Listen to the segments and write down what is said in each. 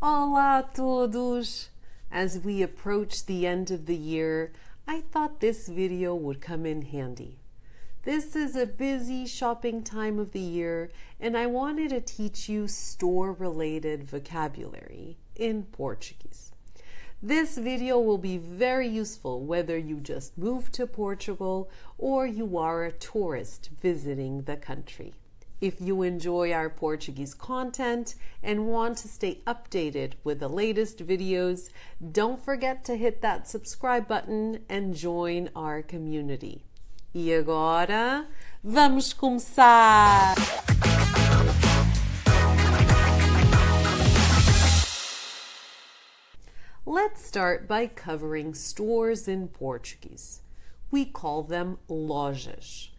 Olá a todos! As we approach the end of the year, I thought this video would come in handy. This is a busy shopping time of the year, and I wanted to teach you store related vocabulary in Portuguese. This video will be very useful whether you just moved to Portugal or you are a tourist visiting the country. If you enjoy our Portuguese content and want to stay updated with the latest videos, don't forget to hit that subscribe button and join our community. E agora, vamos começar! Let's start by covering stores in Portuguese. We call them lojas.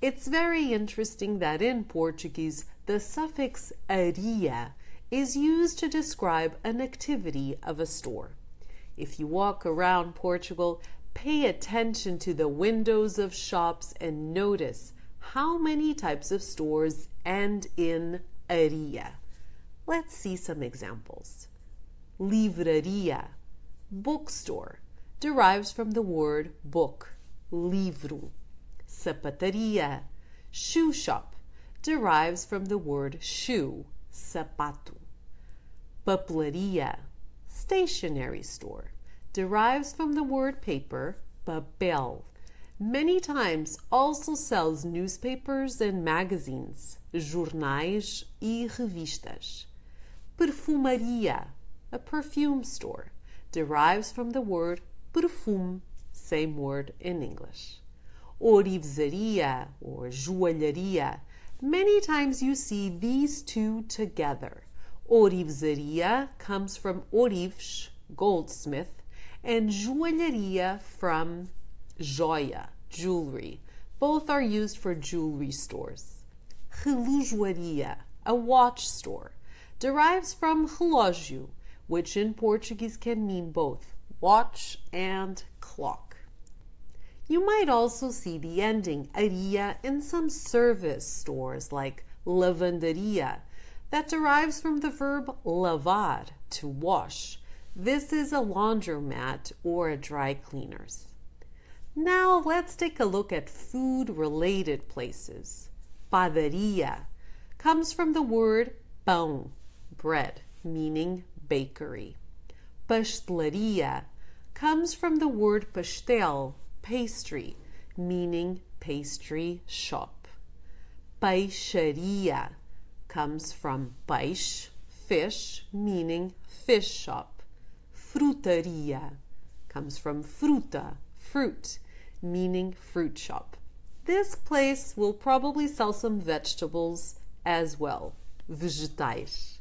It's very interesting that in Portuguese, the suffix aria is used to describe an activity of a store. If you walk around Portugal, pay attention to the windows of shops and notice how many types of stores end in aria. Let's see some examples. Livraria, bookstore, derives from the word book, livro sapataria. Shoe shop derives from the word shoe, sapato. Papelaria, stationery store, derives from the word paper, papel. Many times also sells newspapers and magazines, jornais e revistas. Perfumaria, a perfume store, derives from the word perfume, same word in English ourivesaria or joalharia. Many times you see these two together. Ourivesaria comes from ourives, goldsmith, and joalharia from joia, jewelry. Both are used for jewelry stores. Relojoaria, a watch store, derives from relógio, which in Portuguese can mean both watch and clock. You might also see the ending aria in some service stores like lavanderia that derives from the verb lavar, to wash. This is a laundromat or a dry cleaners. Now let's take a look at food related places. Padaria comes from the word pão, bread, meaning bakery. Pastelaria comes from the word pastel, pastry, meaning pastry shop. Peixaria comes from peixe, fish, meaning fish shop. Frutaria comes from fruta, fruit, meaning fruit shop. This place will probably sell some vegetables as well, vegetais.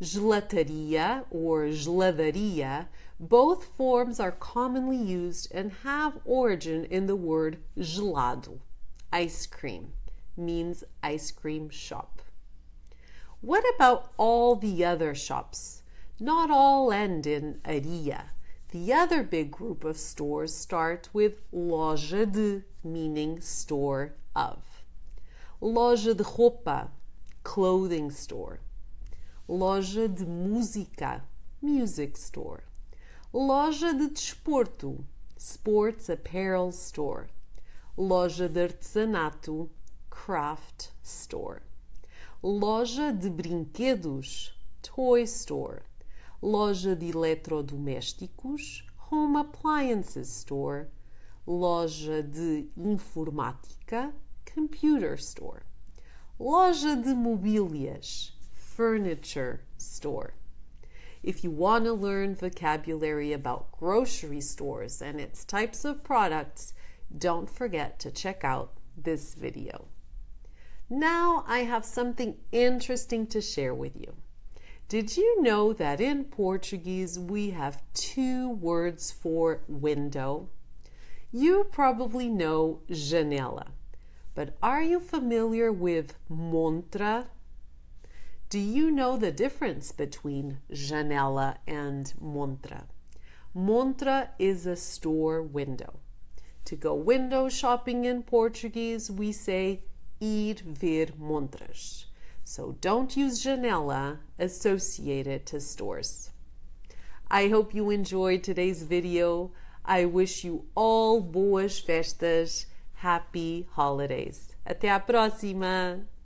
Gelataria or geladaria both forms are commonly used and have origin in the word gelado, ice cream, means ice cream shop. What about all the other shops? Not all end in aria. The other big group of stores start with loja de, meaning store of. Loja de roupa, clothing store. Loja de música, music store. Loja de desporto, sports apparel store. Loja de artesanato, craft store. Loja de brinquedos, toy store. Loja de eletrodomésticos, home appliances store. Loja de informática, computer store. Loja de mobílias, furniture store. If you want to learn vocabulary about grocery stores and its types of products, don't forget to check out this video. Now I have something interesting to share with you. Did you know that in Portuguese we have two words for window? You probably know janela, but are you familiar with montra do you know the difference between janela and montra? Montra is a store window. To go window shopping in Portuguese, we say ir ver montras. So don't use janela associated to stores. I hope you enjoyed today's video. I wish you all boas festas, happy holidays. Até a próxima!